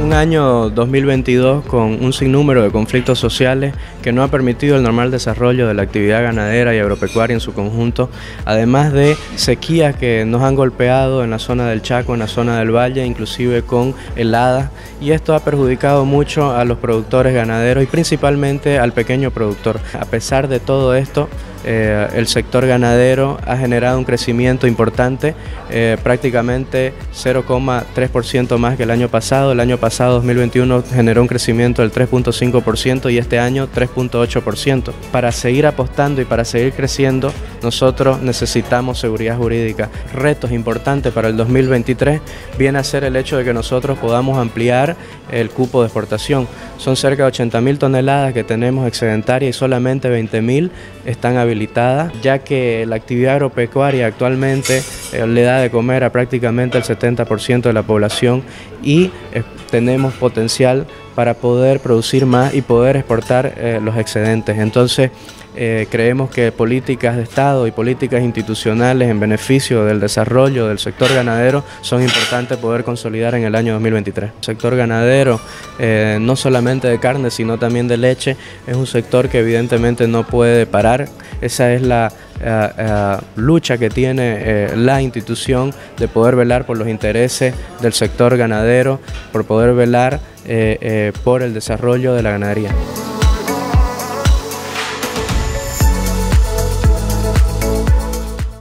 Un año 2022 con un sinnúmero de conflictos sociales que no ha permitido el normal desarrollo de la actividad ganadera y agropecuaria en su conjunto, además de sequías que nos han golpeado en la zona del Chaco, en la zona del Valle, inclusive con heladas, y esto ha perjudicado mucho a los productores ganaderos y principalmente al pequeño productor. A pesar de todo esto, eh, el sector ganadero ha generado un crecimiento importante, eh, prácticamente 0,3% más que el año pasado. El año pasado, 2021, generó un crecimiento del 3.5% y este año 3.8%. Para seguir apostando y para seguir creciendo, nosotros necesitamos seguridad jurídica. Retos importantes para el 2023 viene a ser el hecho de que nosotros podamos ampliar el cupo de exportación. Son cerca de 80.000 toneladas que tenemos excedentarias y solamente 20.000 están habilitadas, ya que la actividad agropecuaria actualmente eh, le da de comer a prácticamente el 70% de la población y eh, tenemos potencial para poder producir más y poder exportar eh, los excedentes. Entonces, creemos que políticas de Estado y políticas institucionales en beneficio del desarrollo del sector ganadero son importantes poder consolidar en el año 2023. El sector ganadero, no solamente de carne, sino también de leche, es un sector que evidentemente no puede parar. Esa es la lucha que tiene la institución de poder velar por los intereses del sector ganadero, por poder velar eh, eh, por el desarrollo de la ganadería.